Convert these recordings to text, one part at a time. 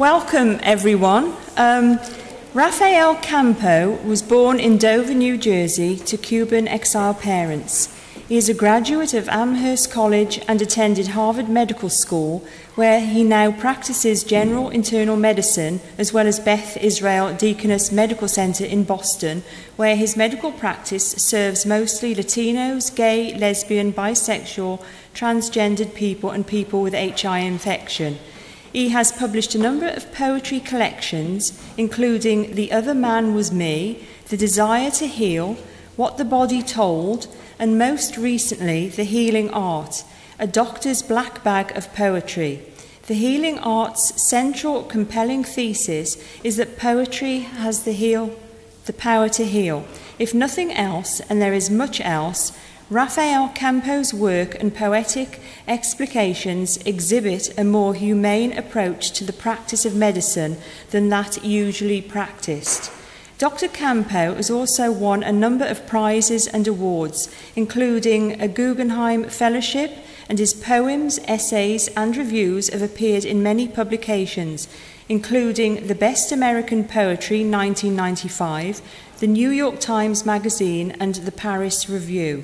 Welcome, everyone. Um, Rafael Campo was born in Dover, New Jersey, to Cuban exile parents. He is a graduate of Amherst College and attended Harvard Medical School, where he now practices general internal medicine, as well as Beth Israel Deaconess Medical Center in Boston, where his medical practice serves mostly Latinos, gay, lesbian, bisexual, transgendered people, and people with HI infection. He has published a number of poetry collections, including The Other Man Was Me, The Desire to Heal, What the Body Told, and most recently, The Healing Art, a doctor's black bag of poetry. The healing art's central compelling thesis is that poetry has the heal the power to heal. If nothing else, and there is much else, Rafael Campo's work and poetic explications exhibit a more humane approach to the practice of medicine than that usually practiced. Dr. Campo has also won a number of prizes and awards, including a Guggenheim Fellowship, and his poems, essays, and reviews have appeared in many publications, including The Best American Poetry 1995, the New York Times Magazine, and the Paris Review.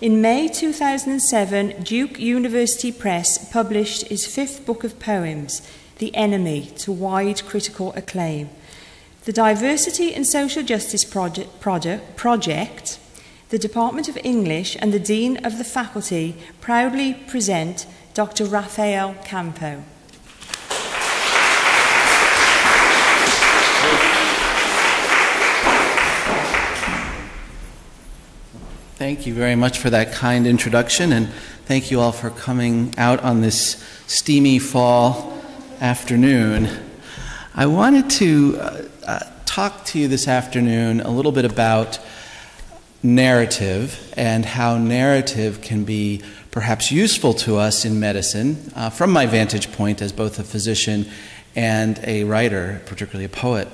In May 2007, Duke University Press published his fifth book of poems, The Enemy, to wide critical acclaim. The Diversity and Social Justice Project, project, project, the Department of English and the Dean of the Faculty proudly present Dr. Rafael Campo. Thank you very much for that kind introduction, and thank you all for coming out on this steamy fall afternoon. I wanted to uh, uh, talk to you this afternoon a little bit about narrative and how narrative can be perhaps useful to us in medicine uh, from my vantage point as both a physician and a writer, particularly a poet.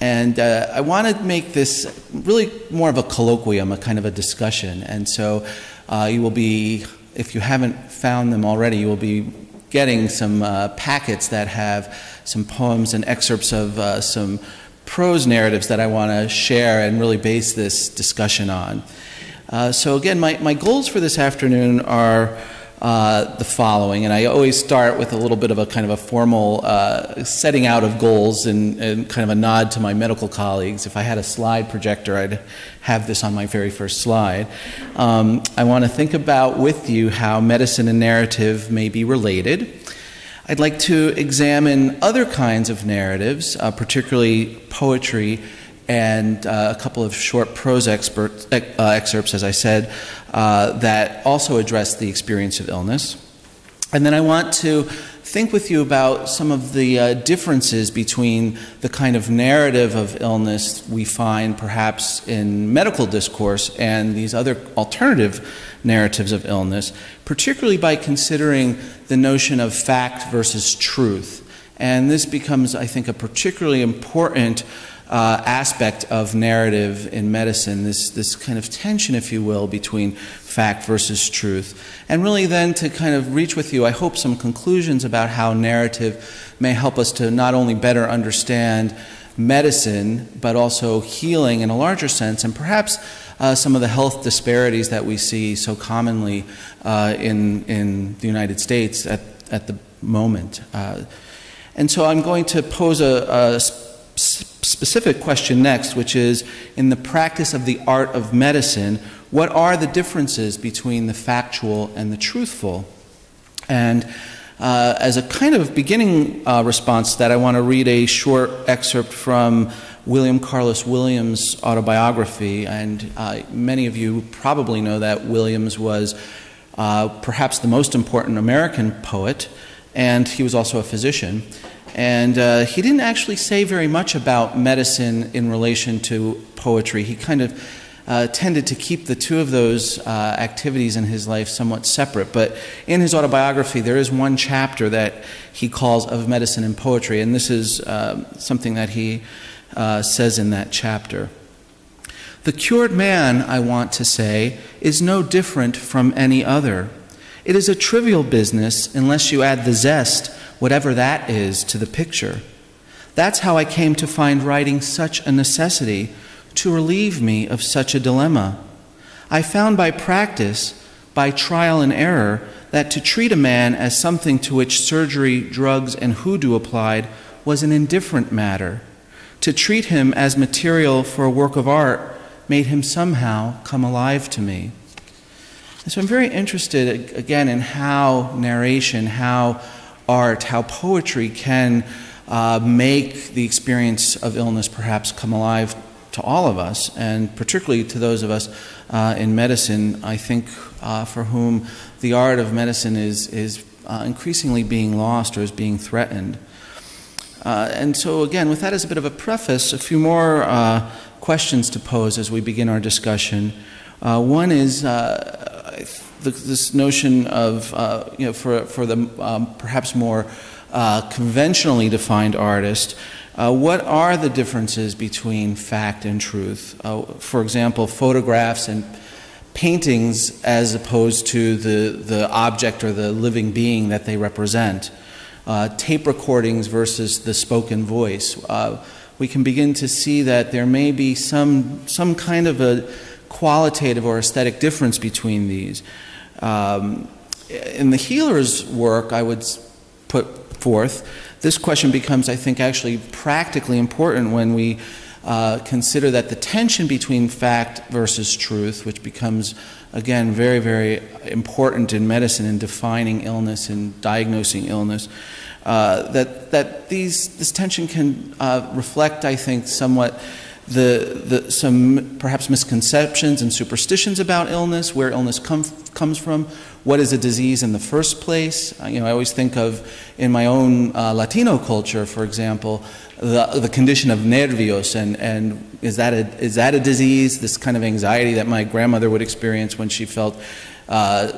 And uh, I want to make this really more of a colloquium, a kind of a discussion. And so uh, you will be, if you haven't found them already, you will be getting some uh, packets that have some poems and excerpts of uh, some prose narratives that I want to share and really base this discussion on. Uh, so, again, my, my goals for this afternoon are uh, the following, and I always start with a little bit of a kind of a formal uh, setting out of goals and, and, kind of a nod to my medical colleagues. If I had a slide projector, I'd have this on my very first slide. Um, I want to think about with you how medicine and narrative may be related. I'd like to examine other kinds of narratives, uh, particularly poetry and uh, a couple of short prose uh, excerpts, as I said, uh, that also address the experience of illness. And then I want to think with you about some of the uh, differences between the kind of narrative of illness we find perhaps in medical discourse and these other alternative narratives of illness, particularly by considering the notion of fact versus truth. And this becomes, I think, a particularly important uh, aspect of narrative in medicine, this, this kind of tension, if you will, between fact versus truth. And really, then to kind of reach with you, I hope, some conclusions about how narrative may help us to not only better understand medicine, but also healing in a larger sense, and perhaps uh, some of the health disparities that we see so commonly uh, in, in the United States at, at the moment. Uh, and so I'm going to pose a, a specific question next, which is in the practice of the art of medicine, what are the differences between the factual and the truthful? And uh, as a kind of beginning uh, response to that, I want to read a short excerpt from William Carlos Williams' autobiography. And uh, many of you probably know that Williams was uh, perhaps the most important American poet, and he was also a physician. And uh, he didn't actually say very much about medicine in relation to poetry. He kind of uh, tended to keep the two of those uh, activities in his life somewhat separate. But in his autobiography, there is one chapter that he calls Of Medicine and Poetry, and this is uh, something that he uh, says in that chapter. The cured man, I want to say, is no different from any other. It is a trivial business unless you add the zest, whatever that is, to the picture. That's how I came to find writing such a necessity to relieve me of such a dilemma. I found by practice, by trial and error, that to treat a man as something to which surgery, drugs, and hoodoo applied was an indifferent matter. To treat him as material for a work of art made him somehow come alive to me. And so I'm very interested, again, in how narration, how art, how poetry can uh, make the experience of illness perhaps come alive to all of us, and particularly to those of us uh, in medicine, I think, uh, for whom the art of medicine is, is uh, increasingly being lost or is being threatened. Uh, and so, again, with that as a bit of a preface, a few more uh, questions to pose as we begin our discussion. One is this notion of, you know, for, for the um, perhaps more conventionally defined artist, uh, what are the differences between fact and truth? Uh, for example, photographs and paintings as opposed to the, the object or the living being that they represent. Uh, tape recordings versus the spoken voice. Uh, we can begin to see that there may be some, some kind of a qualitative or aesthetic difference between these. Um, in the healer's work, I would put forth, this question becomes, I think, actually practically important when we uh, consider that the tension between fact versus truth, which becomes, again, very, very important in medicine in defining illness and diagnosing illness, uh, that, that these, this tension can uh, reflect, I think, somewhat the, the, some perhaps misconceptions and superstitions about illness, where illness com- comes from, what is a disease in the first place. Uh, you know, I always think of in my own uh, Latino culture, for example, the, the condition of nervios, and, and is, that a, is that a disease? This kind of anxiety that my grandmother would experience when she felt uh,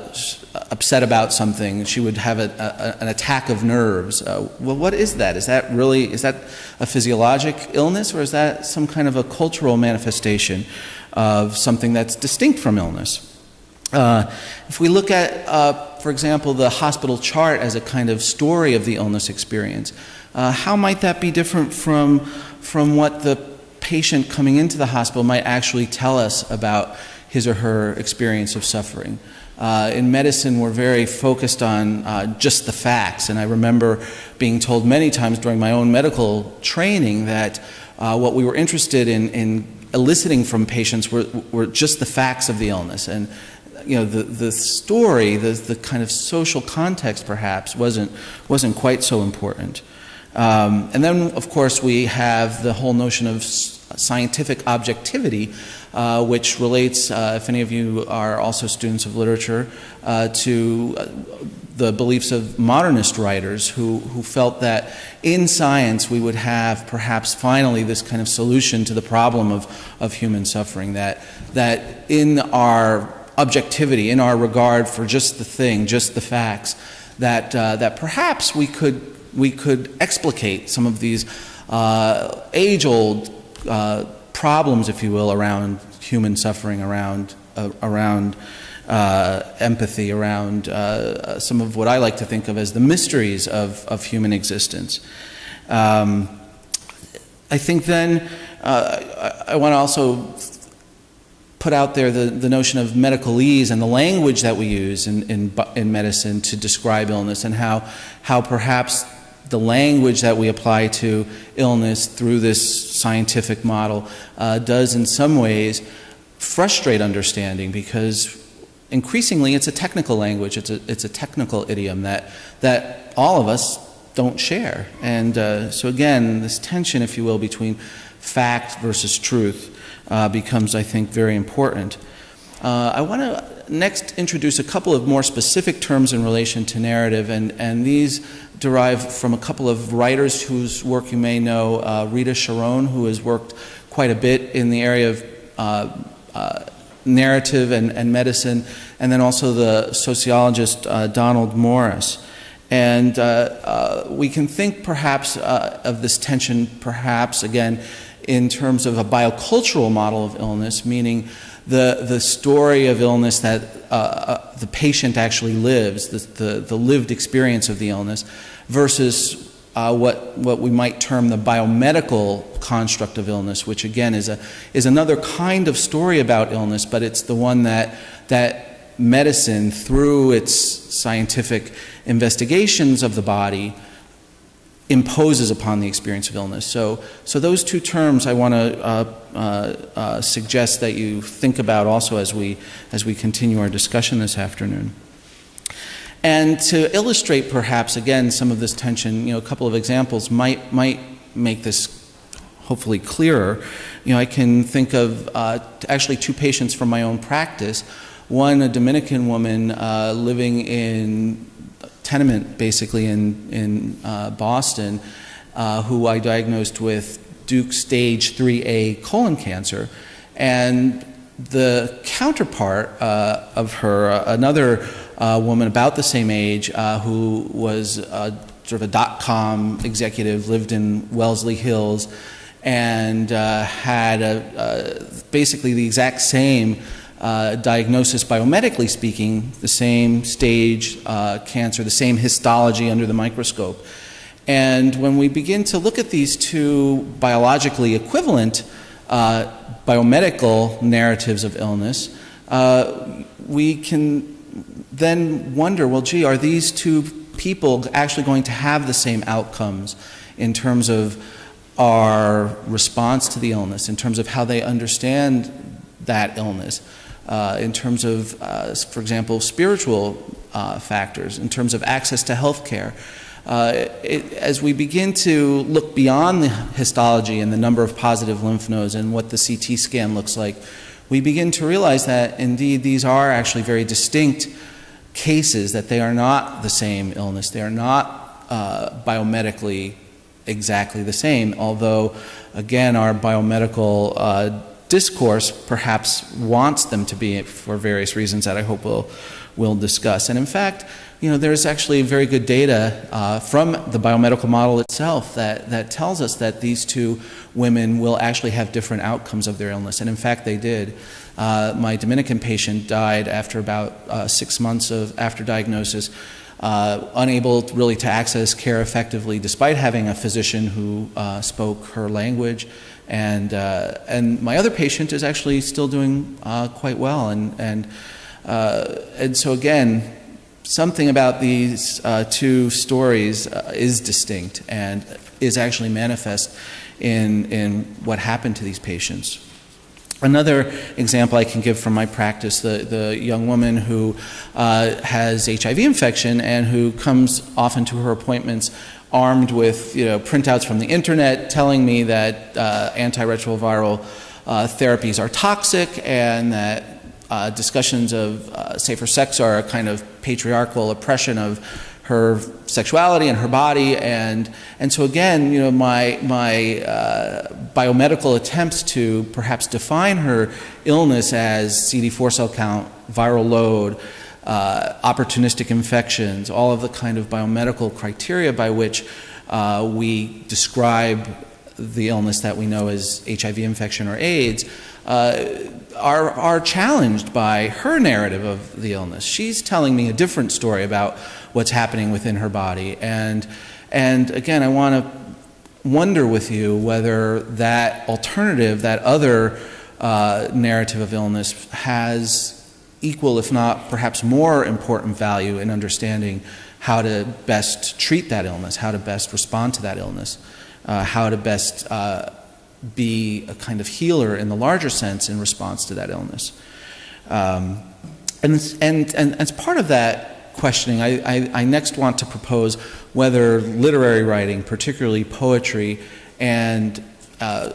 upset about something, she would have a, a, an attack of nerves. Uh, well, what is that? Is that really is that a physiologic illness, or is that some kind of a cultural manifestation of something that's distinct from illness? Uh, if we look at, uh, for example, the hospital chart as a kind of story of the illness experience, uh, how might that be different from, from what the patient coming into the hospital might actually tell us about his or her experience of suffering? Uh, in medicine, we're very focused on uh, just the facts, and I remember being told many times during my own medical training that uh, what we were interested in, in eliciting from patients were, were just the facts of the illness. And you know, the, the story, the, the kind of social context perhaps wasn't, wasn't quite so important. Um, and then, of course, we have the whole notion of scientific objectivity, uh, which relates, uh, if any of you are also students of literature, uh, to uh, the beliefs of modernist writers who, who felt that in science we would have perhaps finally this kind of solution to the problem of, of human suffering, that, that in our objectivity, in our regard for just the thing, just the facts, that, uh, that perhaps we could, we could explicate some of these uh, age old uh, problems, if you will, around human suffering, around, uh, around uh, empathy, around uh, some of what I like to think of as the mysteries of, of human existence. Um, I think then I, I want to also put out there the, the notion of medicalese and the language that we use in, in, in medicine to describe illness and how, how perhaps the language that we apply to illness through this scientific model uh, does in some ways frustrate understanding because increasingly it's a technical language, it's a, it's a technical idiom that, that all of us don't share. And uh, so, again, this tension, if you will, between fact versus truth uh, becomes, I think, very important. Uh, I want to next introduce a couple of more specific terms in relation to narrative, and, and these derive from a couple of writers whose work you may know. Uh, Rita Charon, who has worked quite a bit in the area of uh, uh, narrative and, and medicine, and then also the sociologist uh, Donald Morris. And uh, uh, we can think perhaps of this tension, perhaps again, in terms of a biocultural model of illness, meaning the, the story of illness that uh, uh, the patient actually lives, the, the, the, lived experience of the illness, versus uh, what, what we might term the biomedical construct of illness, which again is, a, is another kind of story about illness, but it's the one that, that medicine, through its scientific investigations of the body, imposes upon the experience of illness. So, so those two terms I want to uh, uh, uh, suggest that you think about also as we, as we continue our discussion this afternoon. And to illustrate perhaps again some of this tension, you know, a couple of examples might, might make this hopefully clearer. You know, I can think of uh, actually two patients from my own practice. One, a Dominican woman uh, living in tenement basically in, in uh, Boston, uh, who I diagnosed with Duke stage 3A colon cancer. And the counterpart uh, of her, uh, another a woman about the same age uh, who was uh, sort of a dot com executive, lived in Wellesley Hills, and uh, had a, basically the exact same uh, diagnosis, biomedically speaking, the same stage uh, cancer, the same histology under the microscope. And when we begin to look at these two biologically equivalent uh, biomedical narratives of illness, we can then wonder well, gee, are these two people actually going to have the same outcomes in terms of our response to the illness, in terms of how they understand that illness, uh, in terms of, uh, for example, spiritual uh, factors, in terms of access to health care. Uh, it, as we begin to look beyond the histology and the number of positive lymph nodes and what the CT scan looks like, we begin to realize that indeed these are actually very distinct cases that they are not the same illness. They are not uh, biomedically exactly the same, although, again, our biomedical uh, discourse perhaps wants them to be for various reasons that I hope we'll, we'll discuss. And in fact, you know, there's actually very good data uh, from the biomedical model itself that, that tells us that these two women will actually have different outcomes of their illness. And in fact, they did. Uh, my Dominican patient died after about uh, six months of after diagnosis, uh, unable really to access care effectively, despite having a physician who uh, spoke her language. And uh, and my other patient is actually still doing quite well. And and and so again, something about these two stories is distinct and is actually manifest in in what happened to these patients. Another example I can give from my practice the, the young woman who uh, has HIV infection and who comes often to her appointments armed with you know, printouts from the internet telling me that uh, antiretroviral uh, therapies are toxic and that uh, discussions of uh, safer sex are a kind of patriarchal oppression of her sexuality and her body. And, and so, again, you know, my, my uh, biomedical attempts to perhaps define her illness as CD4 cell count, viral load, uh, opportunistic infections, all of the kind of biomedical criteria by which uh, we describe the illness that we know as HIV infection or AIDS. Uh, are, are challenged by her narrative of the illness. She's telling me a different story about what's happening within her body. And, and again, I want to wonder with you whether that alternative, that other uh, narrative of illness, has equal, if not perhaps more important value in understanding how to best treat that illness, how to best respond to that illness, uh, how to best uh, be a kind of healer in the larger sense in response to that illness. Um, and, and, and as part of that questioning, I, I, I, next want to propose whether literary writing, particularly poetry and uh,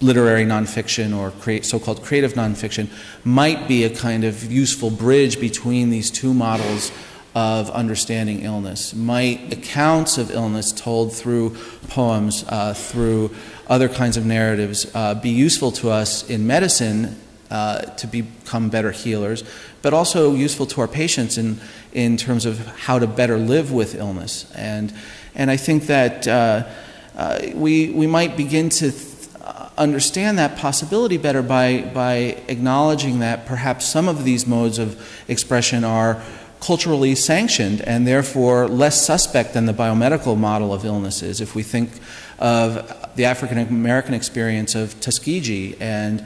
literary nonfiction or create, so-called creative nonfiction, might be a kind of useful bridge between these two models of understanding illness. Might accounts of illness told through poems, uh, through other kinds of narratives uh, be useful to us in medicine uh, to become better healers, but also useful to our patients in, in terms of how to better live with illness. And, and I think that uh, uh we, we might begin to uh, understand that possibility better by, by acknowledging that perhaps some of these modes of expression are culturally sanctioned and therefore less suspect than the biomedical model of illnesses. If we think of the African American experience of Tuskegee and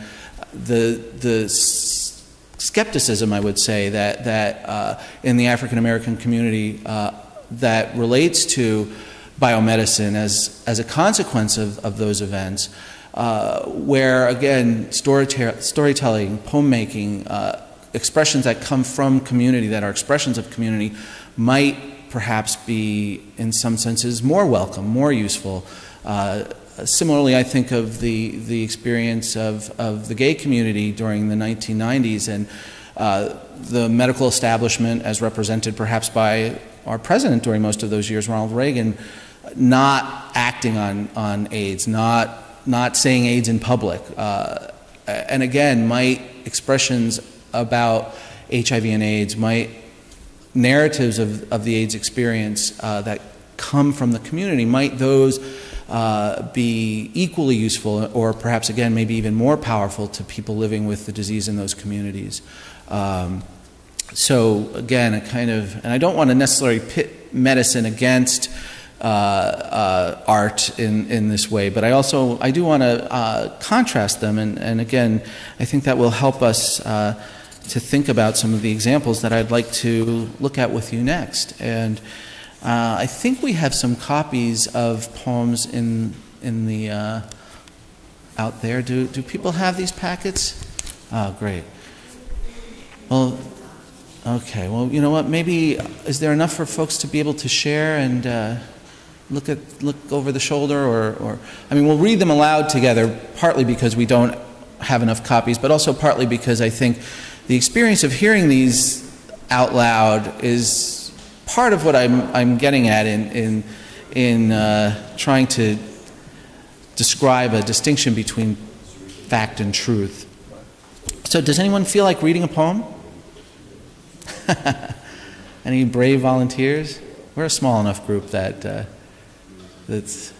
the, the skepticism, I would say, that, that uh, in the African American community uh, that relates to biomedicine as, as a consequence of, of those events, uh, where again, storytelling, poem making, uh, expressions that come from community, that are expressions of community, might perhaps be, in some senses, more welcome, more useful. Similarly, I think of the, the experience of, of the gay community during the 1990s and uh, the medical establishment, as represented perhaps by our president during most of those years, Ronald Reagan, not acting on, on AIDS, not, not saying AIDS in public. Uh, and again, might expressions about HIV and AIDS, might narratives of, of the AIDS experience uh, that come from the community, might those uh, be equally useful or perhaps again maybe even more powerful to people living with the disease in those communities. Um, so again, a kind of, and I don't want to necessarily pit medicine against uh, uh, art in, in this way, but I also I do want to uh, contrast them, and, and again, I think that will help us uh, to think about some of the examples that I'd like to look at with you next. And uh, I think we have some copies of poems in in the uh, out there. Do do people have these packets? Oh, great. Well, okay. Well, you know what? Maybe is there enough for folks to be able to share and uh, look at look over the shoulder, or, or I mean, we'll read them aloud together. Partly because we don't have enough copies, but also partly because I think the experience of hearing these out loud is part of what I'm I'm getting at in in in uh, trying to describe a distinction between fact and truth. So, does anyone feel like reading a poem? Any brave volunteers? We're a small enough group that uh, that's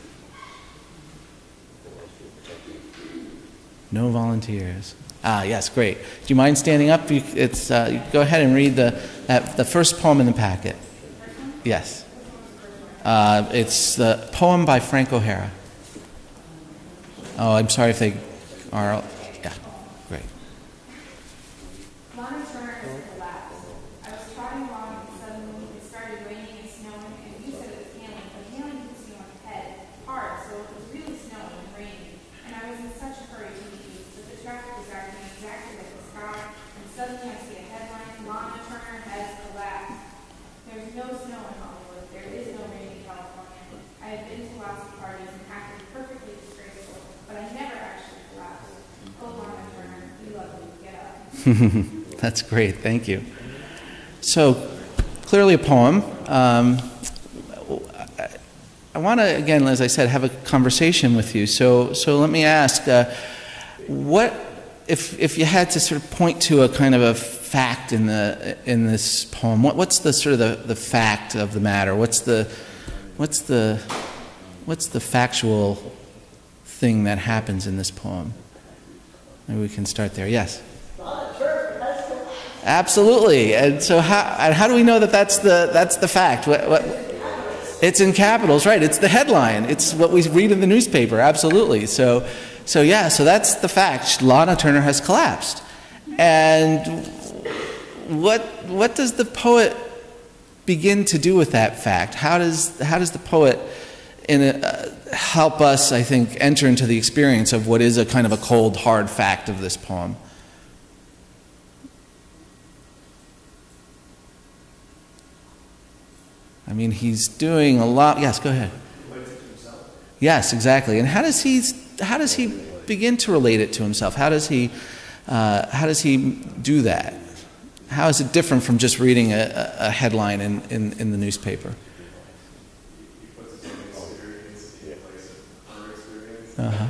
no volunteers. Ah, yes, great. Do you mind standing up? You, it's uh, go ahead and read the that, the first poem in the packet. Yes, uh, it's the poem by Frank O'Hara. Oh, I'm sorry if they are That's great, thank you. So, clearly a poem. Um, I want to, again, as I said, have a conversation with you. So, so let me ask uh, what, if, if you had to sort of point to a kind of a fact in, the, in this poem, what, what's the sort of the, the fact of the matter? What's the, what's, the, what's the factual thing that happens in this poem? Maybe we can start there. Yes? Absolutely. And so, how, and how do we know that that's the, that's the fact? What, what, it's in capitals, right? It's the headline. It's what we read in the newspaper. Absolutely. So, so yeah, so that's the fact. Lana Turner has collapsed. And what, what does the poet begin to do with that fact? How does, how does the poet in a, uh, help us, I think, enter into the experience of what is a kind of a cold, hard fact of this poem? I mean, he's doing a lot. Yes, go ahead. Yes, exactly. And how does he how does he begin to relate it to himself? How does he uh, how does he do that? How is it different from just reading a, a headline in, in, in the newspaper? Uh-huh.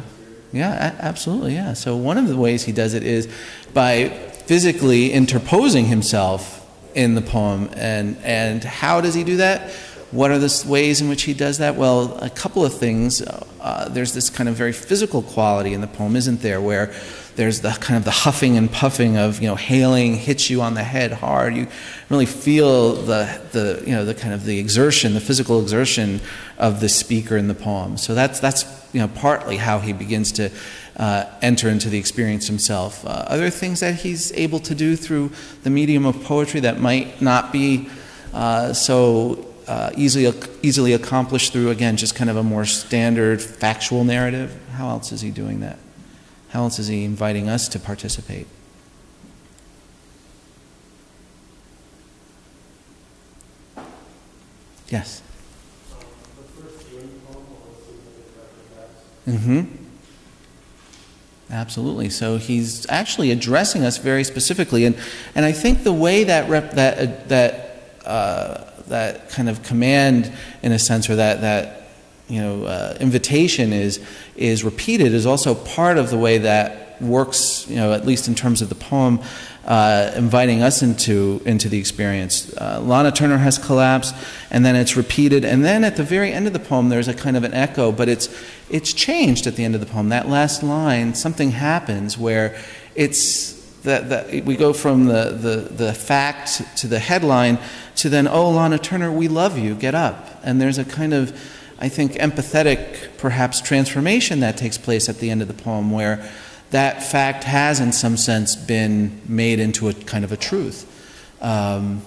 Yeah, absolutely. Yeah. So one of the ways he does it is by physically interposing himself in the poem. And, and how does he do that? What are the ways in which he does that? Well, a couple of things. Uh, there's this kind of very physical quality in the poem, isn't there, where there's the kind of the huffing and puffing of you know hailing hits you on the head hard. You really feel the the you know the kind of the exertion, the physical exertion of the speaker in the poem. So that's that's you know partly how he begins to uh, enter into the experience himself. Uh, other things that he's able to do through the medium of poetry that might not be uh, so uh, easily easily accomplished through again just kind of a more standard factual narrative. How else is he doing that? How else is he inviting us to participate? Yes. Mm-hmm. Absolutely. So he's actually addressing us very specifically, and and I think the way that rep, that uh, that uh, that kind of command, in a sense, or that that you know, uh, invitation is, is repeated is also part of the way that works, you know, at least in terms of the poem, uh, inviting us into, into the experience. Uh, Lana Turner has collapsed, and then it's repeated, and then at the very end of the poem, there's a kind of an echo, but it's, it's changed at the end of the poem. That last line, something happens where it's that, that we go from the, the, the fact to the headline to then, oh, Lana Turner, we love you, get up. And there's a kind of I think, empathetic, perhaps, transformation that takes place at the end of the poem, where that fact has, in some sense, been made into a kind of a truth. Um,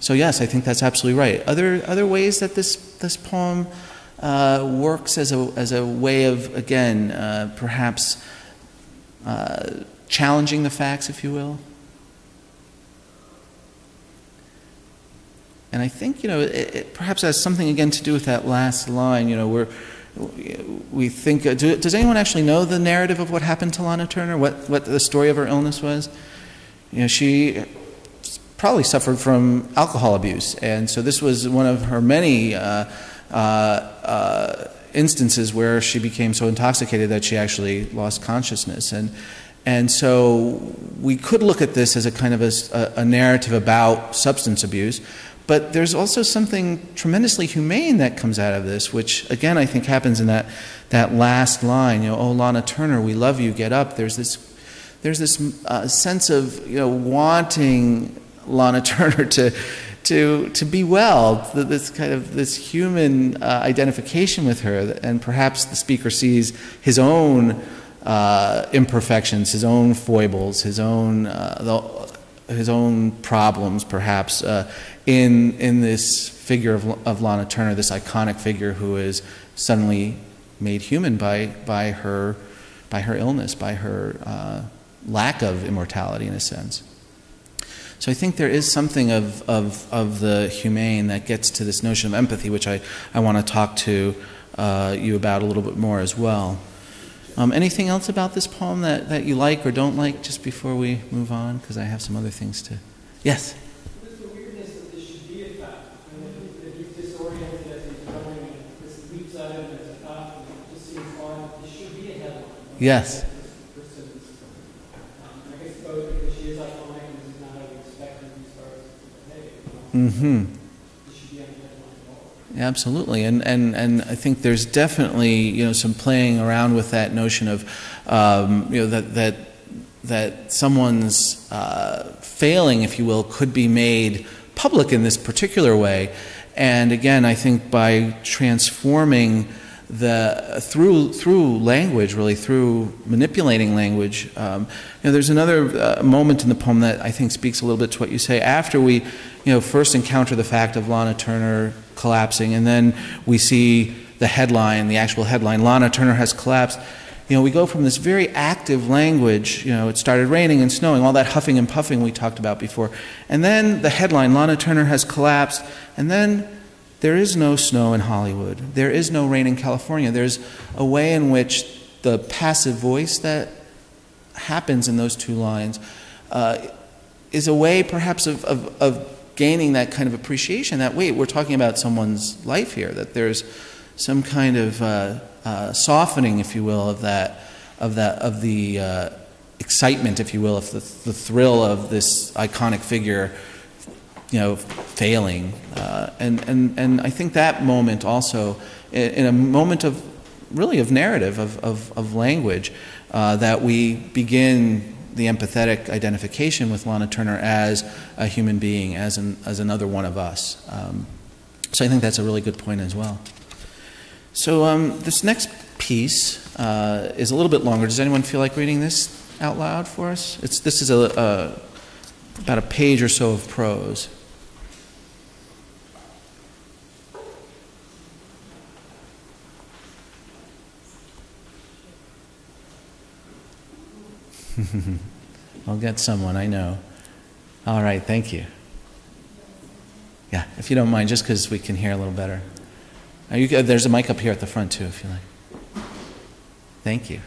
so, yes, I think that's absolutely right. Other, other ways that this, this poem uh, works as a, as a way of, again, uh, perhaps uh, challenging the facts, if you will. And I think, you know, it, it perhaps has something again to do with that last line. You know, where we think, uh, do, does anyone actually know the narrative of what happened to Lana Turner? What, what the story of her illness was? You know, she probably suffered from alcohol abuse. And so this was one of her many uh, instances where she became so intoxicated that she actually lost consciousness. And, and so we could look at this as a kind of a, a narrative about substance abuse. But there's also something tremendously humane that comes out of this, which again I think happens in that, that last line. You know, oh Lana Turner, we love you, get up. There's this, there's this uh, sense of you know wanting Lana Turner to, to, to be well. This kind of this human uh, identification with her, and perhaps the speaker sees his own uh, imperfections, his own foibles, his own uh, the, his own problems, perhaps, uh, in, in this figure of, of Lana Turner, this iconic figure who is suddenly made human by, by, her, by her illness, by her uh, lack of immortality in a sense. So I think there is something of, of, of the humane that gets to this notion of empathy, which I, I want to talk to uh, you about a little bit more as well. Um, anything else about this poem that, that you like or don't like just before we move on? Because I have some other things to. Yes? Yes. Mm-hmm. Absolutely, and, and and I think there's definitely you know some playing around with that notion of um, you know that that that someone's uh, failing, if you will, could be made public in this particular way, and again, I think by transforming the through through language, really through manipulating language. Um, you know, there's another uh, moment in the poem that I think speaks a little bit to what you say. After we, you know, first encounter the fact of Lana Turner collapsing, and then we see the headline, the actual headline, Lana Turner has collapsed. You know, we go from this very active language, you know, it started raining and snowing, all that huffing and puffing we talked about before. And then the headline, Lana Turner has collapsed. And then there is no snow in Hollywood. There is no rain in California. There's a way in which the passive voice that happens in those two lines uh, is a way, perhaps, of, of, of, gaining that kind of appreciation that, wait, we're talking about someone's life here, that there's some kind of uh, uh, softening, if you will, of that, of, that, of the uh, excitement, if you will, of the, the thrill of this iconic figure you know, failing. Uh, and, and, and I think that moment also, in, a moment of really of narrative, of, of, of language, uh, that we begin the empathetic identification with Lana Turner as a human being, as, an, as another one of us. Um, so I think that's a really good point as well. So um, this next piece uh, is a little bit longer. Does anyone feel like reading this out loud for us? It's, this is a, a about a page or so of prose. I'll get someone, I know. All right, thank you. Yeah, if you don't mind, just because we can hear a little better. You, uh, there's a mic up here at the front, too, if you like. Thank you.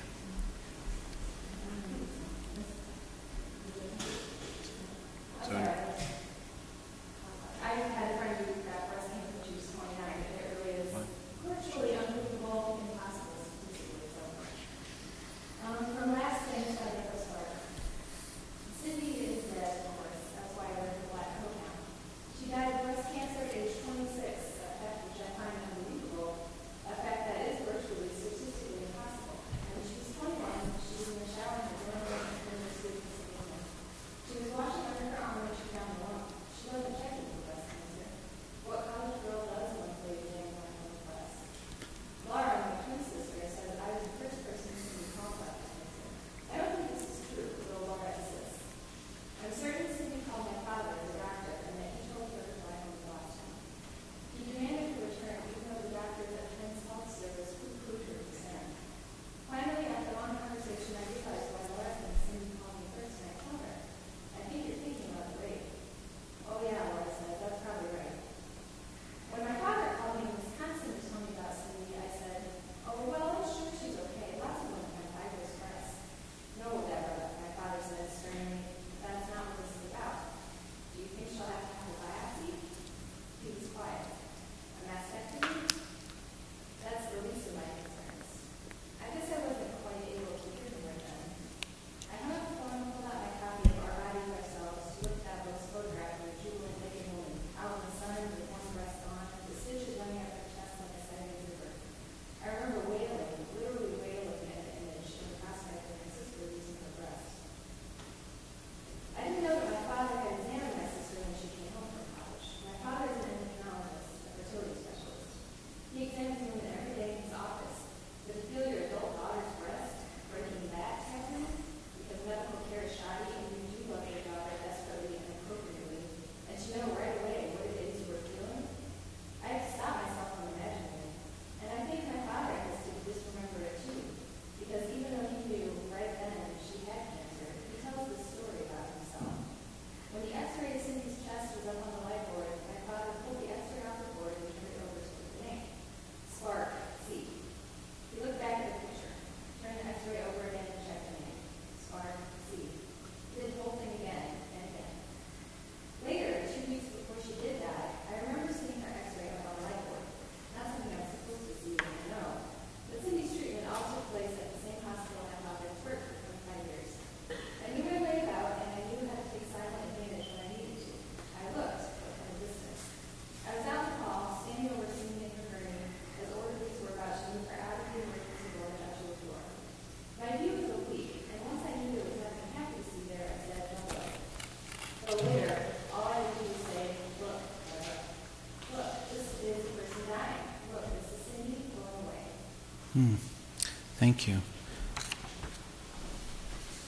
Thank you.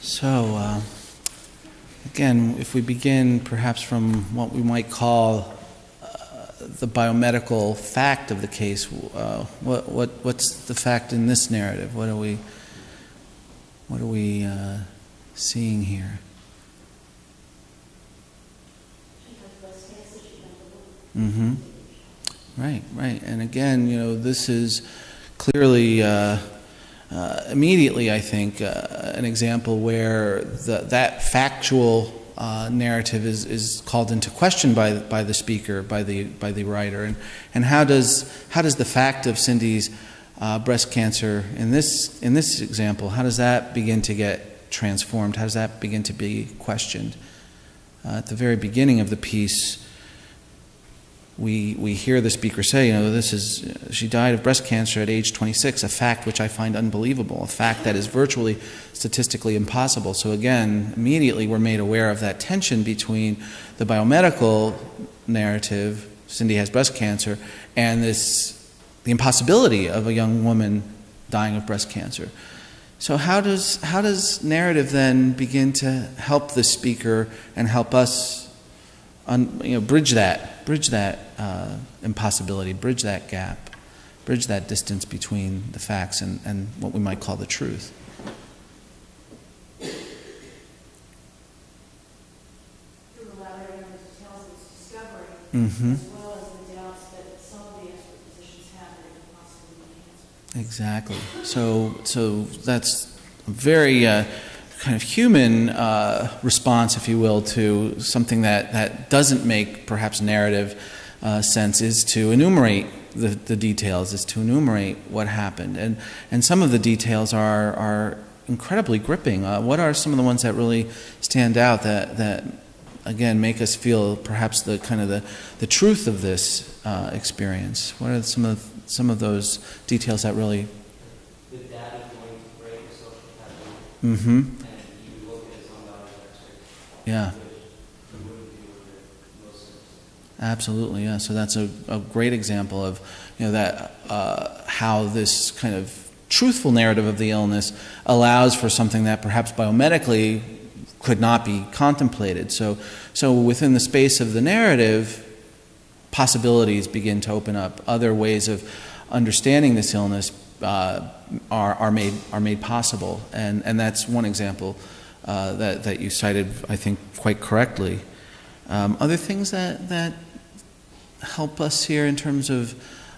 So, uh, again, if we begin perhaps from what we might call uh, the biomedical fact of the case, uh, what, what, what's the fact in this narrative? What are we, what are we uh, seeing here? Mm-hmm. Right, right. And again, you know, this is clearly, uh, uh, immediately, I think, uh, an example where the, that factual uh, narrative is, is called into question by, by the speaker, by the, by the writer. And, and how, does, how does the fact of Cindy's uh, breast cancer in this, in this example, how does that begin to get transformed? How does that begin to be questioned? At the very beginning of the piece, we, we hear the speaker say, you know, this is, she died of breast cancer at age 26, a fact which I find unbelievable, a fact that is virtually statistically impossible. So again, immediately we're made aware of that tension between the biomedical narrative, Cindy has breast cancer, and this, the impossibility of a young woman dying of breast cancer. So how does, how does narrative then begin to help the speaker and help us un, you know, bridge that, bridge that uh, impossibility, bridge that gap, bridge that distance between the facts and, and what we might call the truth. Mm-hmm. Exactly. So, so that's very uh, kind of human uh, response, if you will, to something that, that doesn't make perhaps narrative uh, sense is to enumerate the, the details, is to enumerate what happened. And, and some of the details are, are incredibly gripping. Uh, what are some of the ones that really stand out that, that again, make us feel perhaps the kind of the, the truth of this uh, experience? What are some of, some of those details that really. The dad is going to break the social pattern. Mm-hmm. Yeah. Absolutely, yeah. So that's a, a great example of you know that uh, how this kind of truthful narrative of the illness allows for something that perhaps biomedically could not be contemplated. So, so within the space of the narrative, possibilities begin to open up. Other ways of understanding this illness uh, are, are, made, are made possible. And, and that's one example uh, that, that you cited, I think, quite correctly. Um, other things that, that help us here in terms of,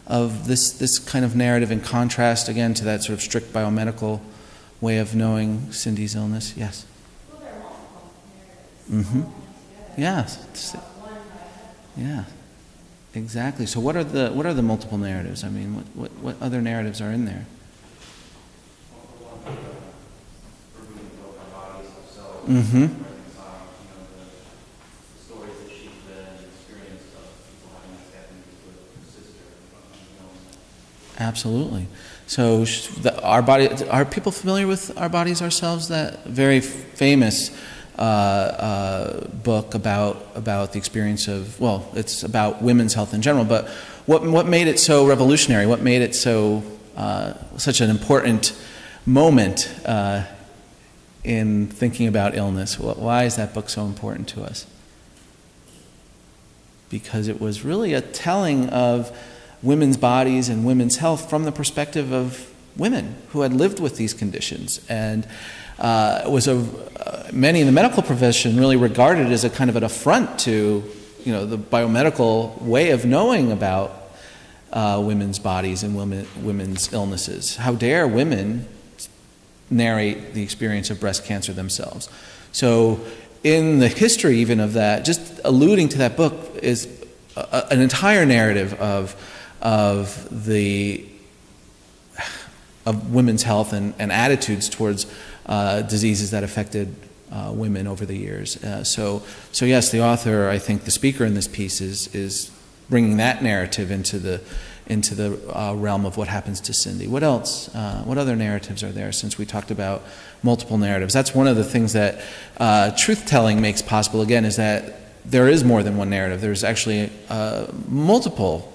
of this, this kind of narrative in contrast, again, to that sort of strict biomedical way of knowing Cindy's illness? Yes? Mm-hmm. Yes. Yeah. Exactly. So, what are the what are the multiple narratives? I mean, what, what, what other narratives are in there? Mm-hmm. Absolutely. So, our body. Are people familiar with our bodies ourselves? That very famous uh, uh, book about about the experience of. Well, it's about women's health in general. But what what made it so revolutionary? What made it so uh, such an important moment uh, in thinking about illness. Why is that book so important to us? Because it was really a telling of women's bodies and women's health from the perspective of women who had lived with these conditions. And uh, was a, uh, many in the medical profession really regarded as a kind of an affront to you know, the biomedical way of knowing about uh, women's bodies and women, women's illnesses. How dare women narrate the experience of breast cancer themselves. So, in the history even of that, just alluding to that book is a, an entire narrative of, of the of women's health and, and attitudes towards uh, diseases that affected uh, women over the years. Uh, so, so yes, the author, I think the speaker in this piece is, is bringing that narrative into the into the uh, realm of what happens to Cindy. What else? Uh, what other narratives are there since we talked about multiple narratives? That's one of the things that uh, truth telling makes possible, again, is that there is more than one narrative. There's actually uh, multiple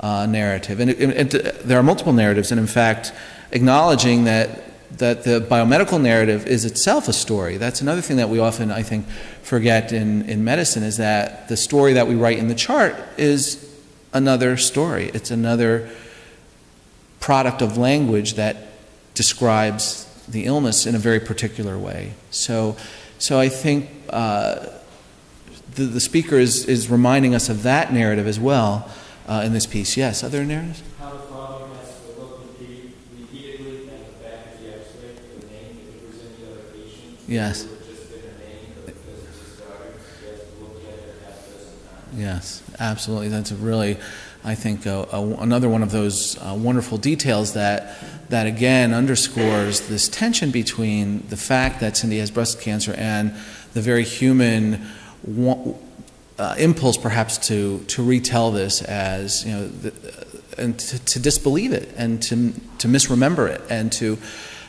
uh, narrative. And, it, it, there are multiple narratives, and in fact, acknowledging that that the biomedical narrative is itself a story. That's another thing that we often, I think, forget in, in medicine is that the story that we write in the chart is another story. It's another product of language that describes the illness in a very particular way. So, so I think uh, the, the speaker is, is reminding us of that narrative as well uh, in this piece. Yes, other narratives? How the father has to look repeatedly at the back of the x-ray for the name if there's any other patient. Yes. Yes, absolutely. That's really, I think, a, a, another one of those uh, wonderful details that, that again underscores this tension between the fact that Cindy has breast cancer and the very human uh, impulse, perhaps, to to retell this as you know, the, and to, to, disbelieve it and to to misremember it and to.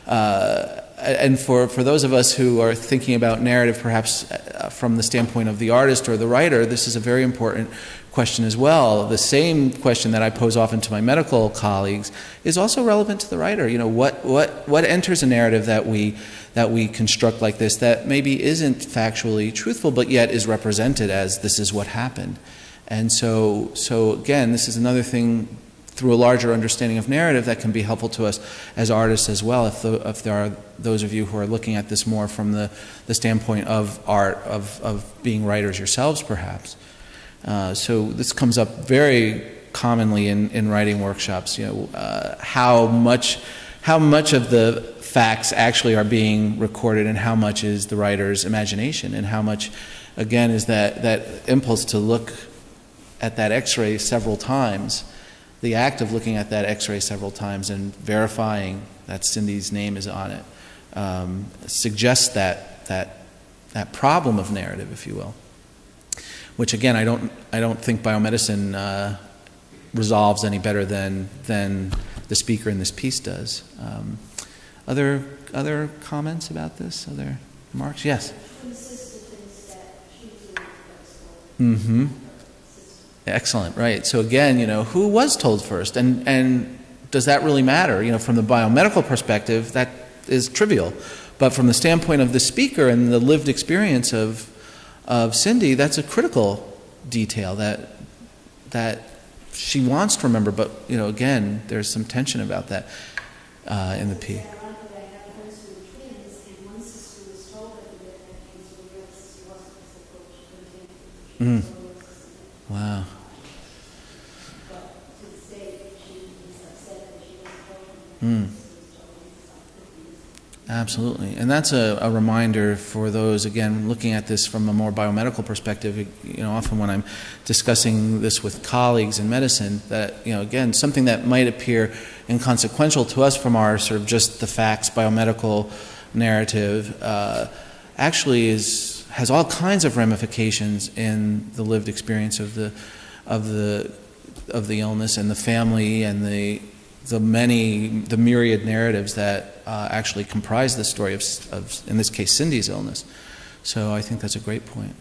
Uh, and for, for those of us who are thinking about narrative, perhaps uh, from the standpoint of the artist or the writer, this is a very important question as well. The same question that I pose often to my medical colleagues is also relevant to the writer. You know, what, what, what enters a narrative that we, that we construct like this that maybe isn't factually truthful, but yet is represented as this is what happened? And so, so again, this is another thing through a larger understanding of narrative that can be helpful to us as artists as well, if, the, if there are those of you who are looking at this more from the, the standpoint of art, of, of being writers yourselves perhaps. Uh, so this comes up very commonly in, in writing workshops, you know, uh, how, much, how much of the facts actually are being recorded and how much is the writer's imagination and how much, again, is that, that impulse to look at that x-ray several times the act of looking at that x-ray several times and verifying that Cindy's name is on it um, suggests that, that, that problem of narrative, if you will. Which again, I don't, I don't think biomedicine uh, resolves any better than, than the speaker in this piece does. Um, other, other comments about this? Other remarks? Yes. Mm-hmm. Excellent, right. So again, you know, who was told first? And, and does that really matter? You know, from the biomedical perspective, that is trivial. But from the standpoint of the speaker and the lived experience of, of Cindy, that's a critical detail that, that she wants to remember. But, you know, again, there's some tension about that uh, in the P. Mm. Wow. Mm. Absolutely. And that's a, a, reminder for those, again, looking at this from a more biomedical perspective. You know, often when I'm discussing this with colleagues in medicine, that, you know, again, something that might appear inconsequential to us from our sort of just the facts biomedical narrative uh, actually is, has all kinds of ramifications in the lived experience of the, of the, of the illness and the family and the the many, the myriad narratives that uh, actually comprise the story of, of, in this case, Cindy's illness. So I think that's a great point.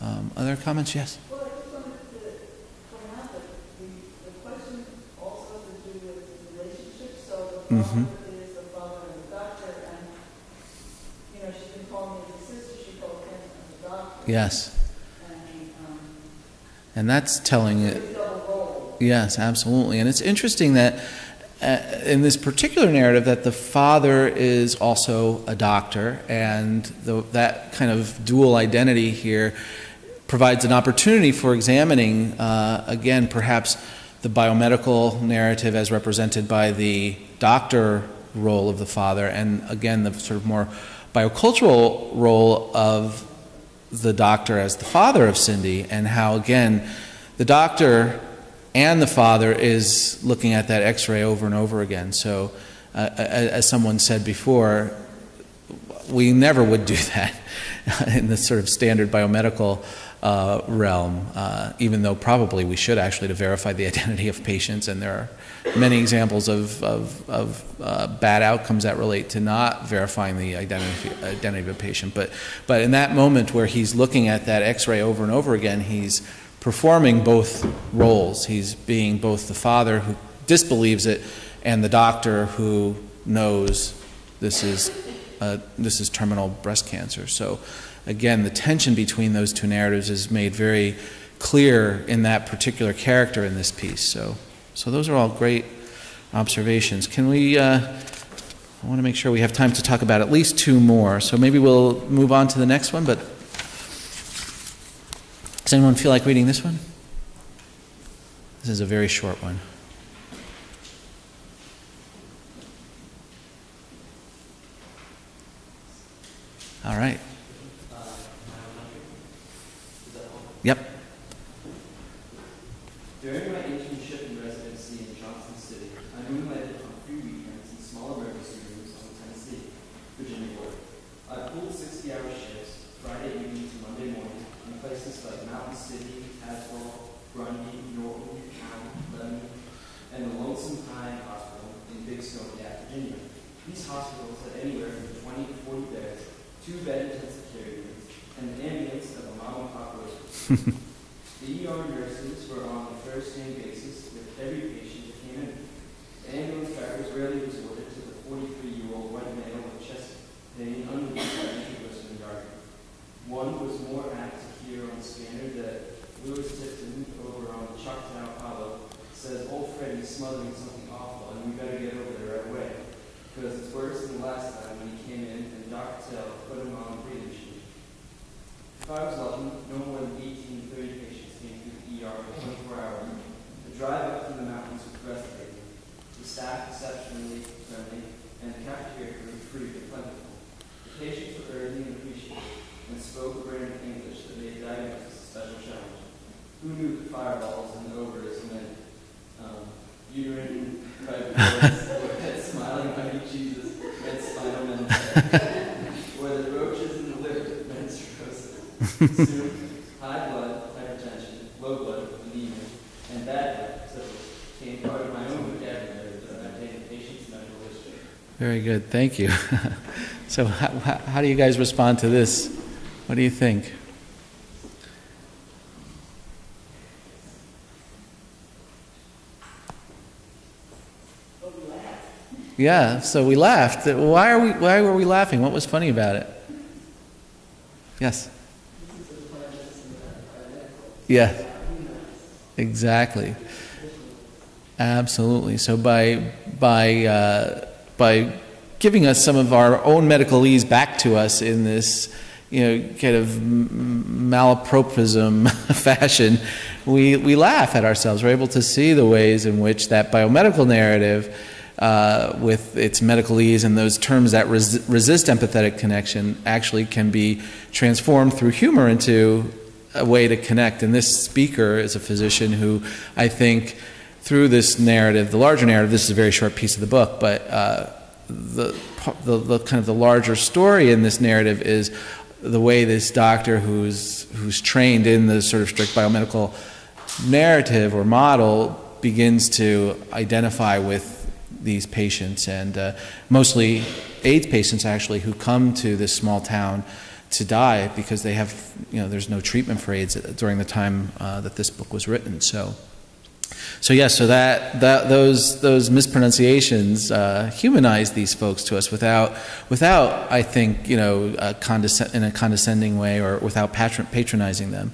Um, other comments? Yes. Well, I just wanted to point out that the, the question also has to do with the relationship. So the father mm-hmm. is the father and the doctor, and you know she didn't call me as sister; she called him as a doctor. Yes. And, um, that's telling it. Yes, absolutely. And it's interesting that in this particular narrative that the father is also a doctor, and the, that kind of dual identity here provides an opportunity for examining, uh, again, perhaps the biomedical narrative as represented by the doctor role of the father, and again, the sort of more biocultural role of the doctor as the father of Cindy, and how, again, the doctor and the father is looking at that x ray over and over again. So, uh, as someone said before, we never would do that in the sort of standard biomedical uh, realm, uh, even though probably we should actually to verify the identity of patients. And there are many examples of, of, of uh, bad outcomes that relate to not verifying the identity, identity of a patient. But, but in that moment where he's looking at that x ray over and over again, he's performing both roles. He's being both the father who disbelieves it and the doctor who knows this is, uh, this is terminal breast cancer. So, again, the tension between those two narratives is made very clear in that particular character in this piece. So, so those are all great observations. Can we? Uh, I want to make sure we have time to talk about at least two more. So maybe we'll move on to the next one, but does anyone feel like reading this one? This is a very short one. All right. Yep. During my internship and residency in Johnson City, I moonlighted on few weekends in small emergency rooms on the Tennessee, Virginia border. I pulled 60-hour shifts, Friday evening to Monday morning, in place places like Mountain City, Haswell, Grundy, Norton, Town, Lebanon, and the Lonesome Pine Hospital in Big Stone Gap, Virginia. These hospitals had anywhere from 20 to 40 beds, two bed intensive care units, and an ambulance of a mom and pop hospital. The ER nurses were on a first name basis with every patient that came in. The ambulance drivers rarely resorted to the 43 year old white male with chest pain unreleased by intraversing jargon. One was more apt to hear on the scanner that Lewis Tipton over on the Choctaw Hollow says old Freddie's smothering something awful and we better get over there right away. Because it's worse than the last time when he came in and Dr. Tell put him on a breathing machine. Lucky, no more than 18 to 30 patients came through the ER for 24 hours. The drive up through the mountains was breathtaking. The staff exceptionally friendly, and the cafeteria room free but plentiful. The patients were early and appreciative, and spoke a brand of English that made diagnosis a special challenge. Who knew that fireballs and ovaries meant um, uterine fibroids, or that smiling mighty Jesus meant spinal meningitis, or that roaches in the liver meant cirrhosis. Soon, high blood, hypertension, low blood, anemia, and bad blood, syphilis, became part of my own vocabulary that I obtained patient's medical history. Good. Thank you. so, how, how, how do you guys respond to this? What do you think? Yeah, so we laughed. Why are we why were we laughing? What was funny about it? Yes. Yeah. Exactly. Absolutely. So by by uh, by giving us some of our own medicalese back to us in this, you know, kind of malapropism fashion, we we laugh at ourselves. We're able to see the ways in which that biomedical narrative. Uh, with its medicalese and those terms that res- resist empathetic connection actually can be transformed through humor into a way to connect. And this speaker is a physician who I think through this narrative, the larger narrative, this is a very short piece of the book, but uh, the, the, the, kind of the larger story in this narrative is the way this doctor who's, who's trained in the sort of strict biomedical narrative or model begins to identify with these patients and uh, mostly AIDS patients actually who come to this small town to die because they have, you know, there's no treatment for AIDS during the time uh, that this book was written. So, so yes, so that, that those those mispronunciations uh, humanize these folks to us without without I think you know uh, condescend, in a condescending way or without patron, patronizing them.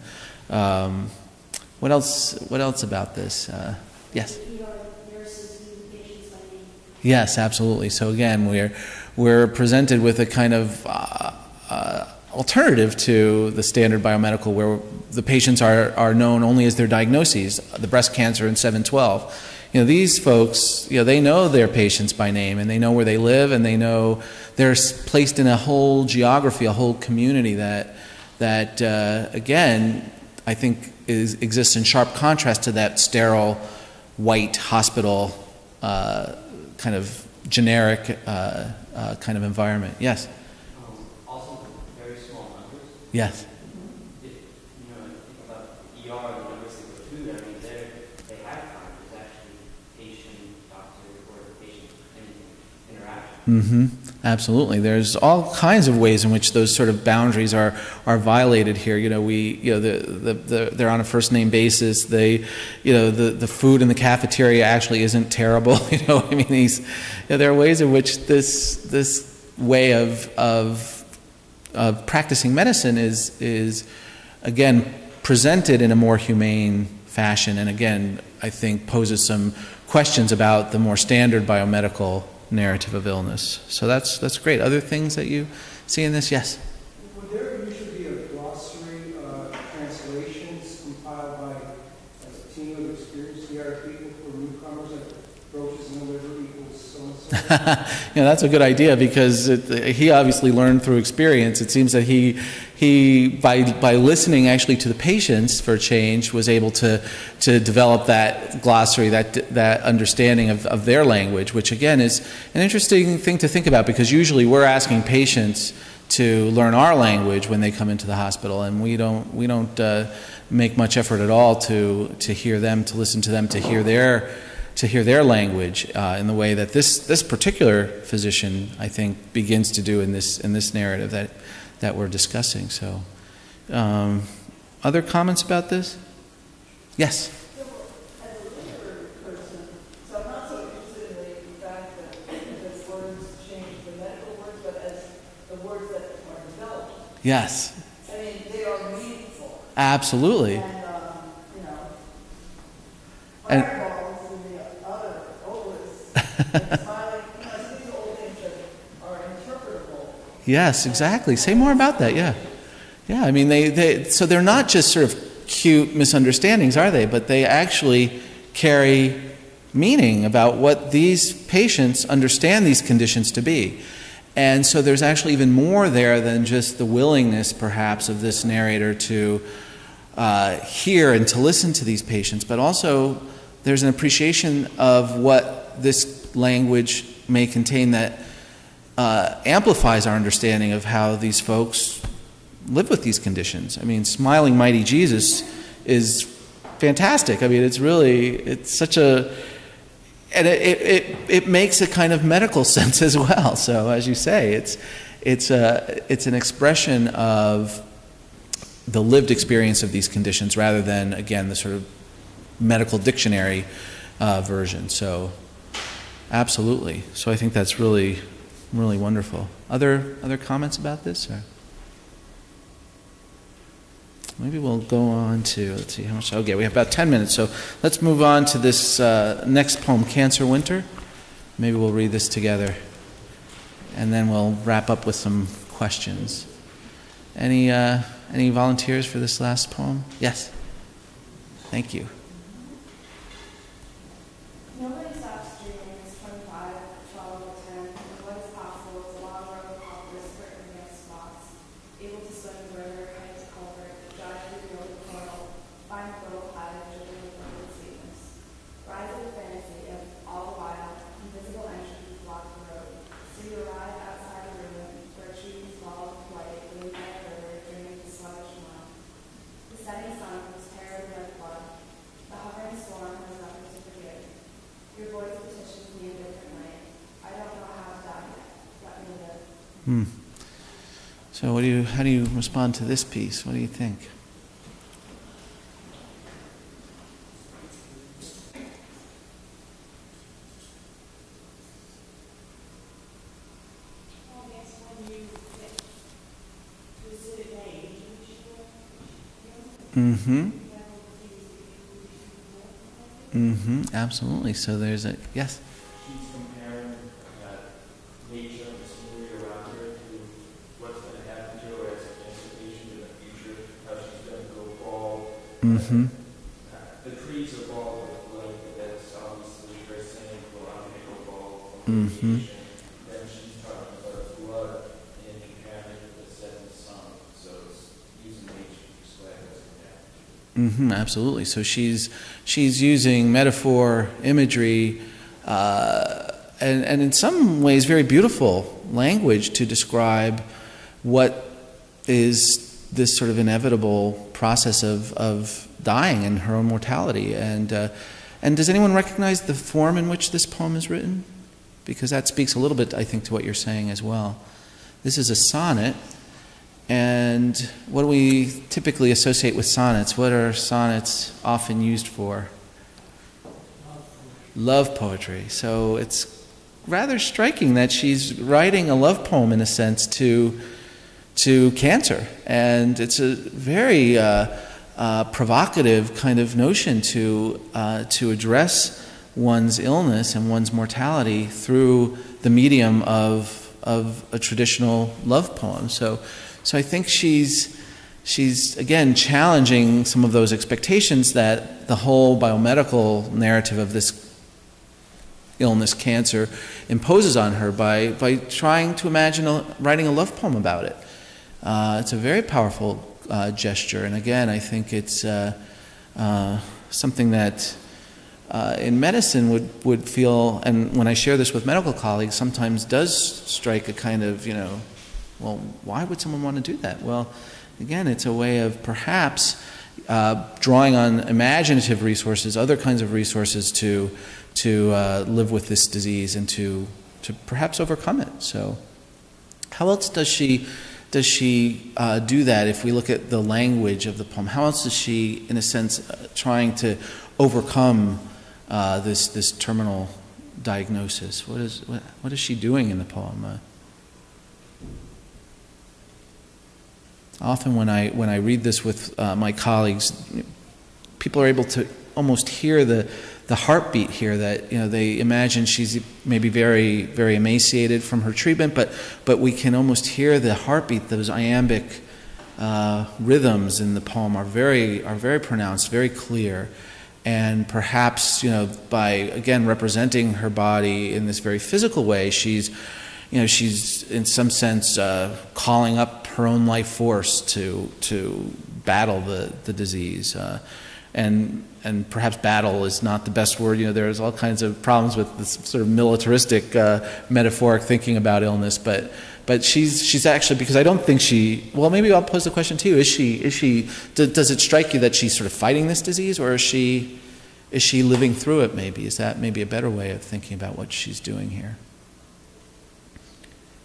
Um, what else? What else about this? Uh, yes. Yes, absolutely. So again, we're we're presented with a kind of uh, uh, alternative to the standard biomedical, where the patients are are known only as their diagnoses, the breast cancer and 712. You know, these folks, you know, they know their patients by name, and they know where they live, and they know they're placed in a whole geography, a whole community that that uh, again, I think is exists in sharp contrast to that sterile, white hospital uh, kind of generic uh, uh, kind of environment. Yes. Um, also, very small numbers. Yes. If you know, think about ER and the numbers that go through there, I mean, they're, they have time. There's actually patient, doctor, or patient in- interaction. hmm Absolutely. There's all kinds of ways in which those sort of boundaries are are violated here. You know, we you know the, the, the they're on a first name basis. They, you know, the, the food in the cafeteria actually isn't terrible. You know, I mean, these you know, there are ways in which this this way of of of practicing medicine is is again presented in a more humane fashion, and again, I think poses some questions about the more standard biomedical narrative of illness. So that's that's great. Other things that you see in this? Yes. Would there usually be a glossary, uh, translations compiled by a team of experienced ER people for newcomers, like roaches in the liver equals so and so? you know, that's a good idea because it, he obviously learned through experience. It seems that he, he by, by listening actually to the patients for change, was able to, to develop that glossary, that, that understanding of, of their language, which again is an interesting thing to think about because usually we're asking patients to learn our language when they come into the hospital, and we don't we don't uh, make much effort at all to to hear them, to listen to them, to hear their to hear their language uh, in the way that this this particular physician, I think, begins to do in this in this narrative that that we're discussing. So, um, other comments about this? Yes. As a literary person, so I'm not so interested in the fact that as words change the medical words, but as the words that are developed. Yes. I mean, they are meaningful. Absolutely. And, um, you know, and the other oldest, and smiling, you know, some of these old things that are interpretable. Yes, exactly. Say more about that. Yeah, yeah. I mean, they, they so they're not just sort of cute misunderstandings, are they? But they actually carry meaning about what these patients understand these conditions to be. And so there's actually even more there than just the willingness, perhaps, of this narrator to uh, hear and to listen to these patients, but also there's an appreciation of what this language may contain that uh, amplifies our understanding of how these folks live with these conditions. I mean, smiling mighty Jesus is fantastic. I mean, it's really it's such a and it, it, it, makes a kind of medical sense as well. So as you say, it's it's a it's an expression of the lived experience of these conditions rather than again the sort of medical dictionary uh, version. So absolutely. So I think that's really really wonderful. Other other comments about this? Or? Maybe we'll go on to let's see how much. Okay, we have about ten minutes, so let's move on to this uh, next poem, "Cancer Winter." Maybe we'll read this together, and then we'll wrap up with some questions. Any uh, any volunteers for this last poem? Yes. Thank you. Nobody stops dreaming it's 25, 12, or 10, and what is possible is a long row of poplars skirting against spots, able to swim the river, head to culvert, drive through the open portal, find the little hive, dripping with liquid sweetness. Rise of the fantasy of all the while, invisible entries block the road. So you arrive outside a ruin, where trees walled with white, lean by a river, dreaming the sluggish mile. The setting sun was terribly like blood. The hovering storm has nothing to forgive. Your voice petitions me a different way. I don't know how to die yet. Let me live. Hmm. So, what do you? How do you respond to this piece? What do you think? Mm-hmm. Mm-hmm. Absolutely. So there's a yes. Mm-hmm. The are bald with blood, but that's obviously very cynical. I'm going to go bald. Mhm. Then she's talking about blood and comparing it to the setting sun. So it's using nature to describe what's going to happen. Mm-hmm, absolutely. So she's she's using metaphor, imagery, uh, and and in some ways very beautiful language to describe what is this sort of inevitable process of of dying and her own mortality. And uh, and does anyone recognize the form in which this poem is written? Because that speaks a little bit, I think, to what you're saying as well. This is a sonnet. And what do we typically associate with sonnets? What are sonnets often used for? Love poetry. So it's rather striking that she's writing a love poem, in a sense, to, to cancer. And it's a very uh, uh, provocative kind of notion to, uh, to address one's illness and one's mortality through the medium of, of a traditional love poem. So, so I think she's, she's again challenging some of those expectations that the whole biomedical narrative of this illness, cancer, imposes on her by, by trying to imagine a, writing a love poem about it. Uh, it's a very powerful uh, gesture, and again, I think it's uh, uh something that uh, in medicine would, would feel, and when I share this with medical colleagues, sometimes does strike a kind of, you know, Well, why would someone want to do that? Well, again, it's a way of perhaps uh, drawing on imaginative resources, other kinds of resources to, to uh, live with this disease and to, to perhaps overcome it. So, how else does she, does she uh, do that if we look at the language of the poem? How else is she, in a sense, uh, trying to overcome uh, this, this terminal diagnosis? What is, what, what is she doing in the poem? Uh, often when I, when I read this with uh, my colleagues, people are able to almost hear the, the heartbeat here that you know they imagine she's maybe very very emaciated from her treatment but but we can almost hear the heartbeat. Those iambic uh, rhythms in the poem are very are very pronounced very clear. And perhaps you know by again representing her body in this very physical way she's you know she's in some sense uh, calling up her own life force to to battle the the disease. Uh, and and perhaps battle is not the best word. You know, there's all kinds of problems with this sort of militaristic, uh, metaphoric thinking about illness. But but she's she's actually because I don't think she. Well, maybe I'll pose the question to you: Is she is she? does it strike you that she's sort of fighting this disease, or is she is she living through it? Maybe is that maybe a better way of thinking about what she's doing here?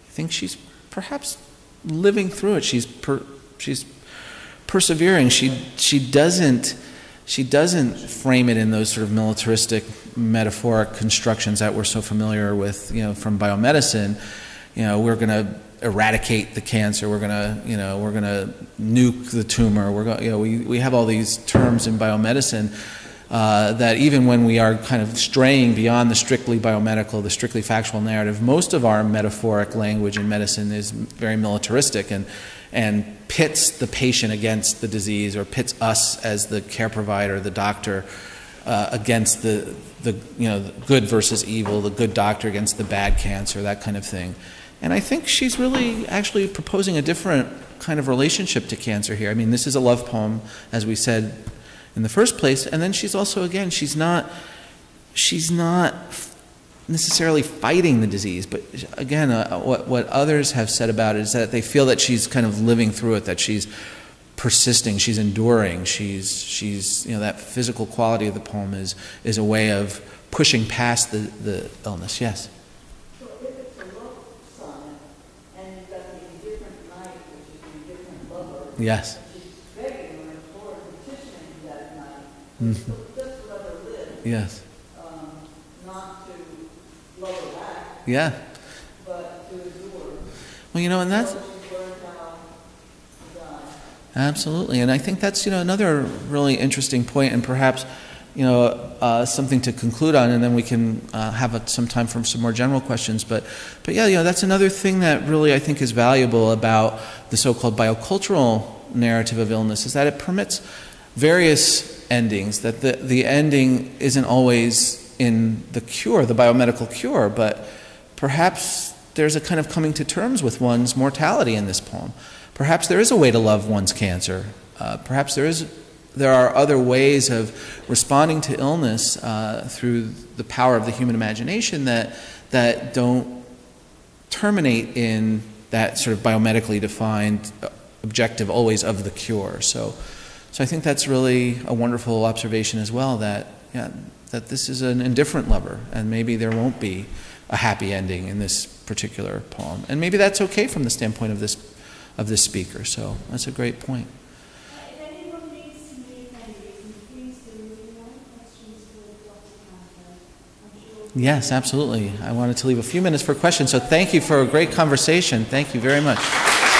I think she's perhaps living through it. She's per, she's persevering. She she doesn't she doesn't frame it in those sort of militaristic, metaphoric constructions that we're so familiar with, you know, from biomedicine. You know, we're going to eradicate the cancer. We're going to, you know, we're going to nuke the tumor. We're going, you know, we, we have all these terms in biomedicine uh, that even when we are kind of straying beyond the strictly biomedical, the strictly factual narrative, most of our metaphoric language in medicine is very militaristic and and pits the patient against the disease or pits us as the care provider, the doctor, uh, against the, the you know the good versus evil, the good doctor against the bad cancer, that kind of thing. And I think she's really actually proposing a different kind of relationship to cancer here. I mean, this is a love poem, as we said in the first place, and then she's also again she's not she's not necessarily fighting the disease, but again, uh, what, what others have said about it is that they feel that she's kind of living through it, that she's persisting, she's enduring, she's, she's you know, that physical quality of the poem is, is a way of pushing past the, the illness. Yes? So if it's a love sonnet, and you've got the indifferent night, which is the indifferent lover, Yes. she's begging or imploring, petitioning that night, Mhm. so just to let her live, Yes. um, not to love her back, Yeah. Well, you know, and that's. Absolutely, and I think that's you know another really interesting point, and perhaps you know uh, something to conclude on, and then we can uh, have a, some time for some more general questions. But but yeah, you know that's another thing that really I think is valuable about the so-called biocultural narrative of illness is that it permits various endings. That the the ending isn't always in the cure, the biomedical cure, but perhaps there's a kind of coming to terms with one's mortality in this poem. Perhaps there is a way to love one's cancer. Uh, perhaps there is there are other ways of responding to illness uh, through the power of the human imagination that that don't terminate in that sort of biomedically defined objective always of the cure. So, so I think that's really a wonderful observation as well. That yeah, that this is an indifferent lover, and maybe there won't be a happy ending in this particular poem, and maybe that's okay from the standpoint of this of this speaker. So that's a great point. If anyone needs to make any reason, please do. If you have questions for Dr. Campo, I'm sure. Yes, absolutely. I wanted to leave a few minutes for questions, so thank you for a great conversation. Thank you very much.